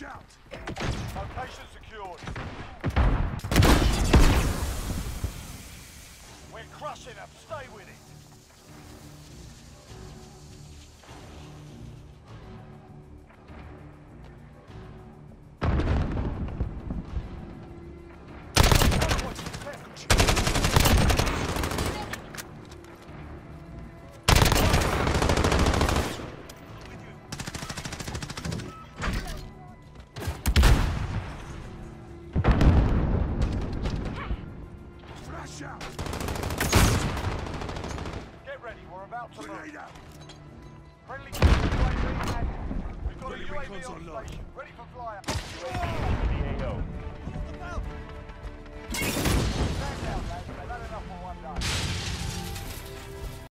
Flash out! Location secured. We're crushing them. Stay with it. Flash out! Get ready. We're about to Grenade move. out! Friendly UAV active. We've got a UAV on station. Ready for flyout.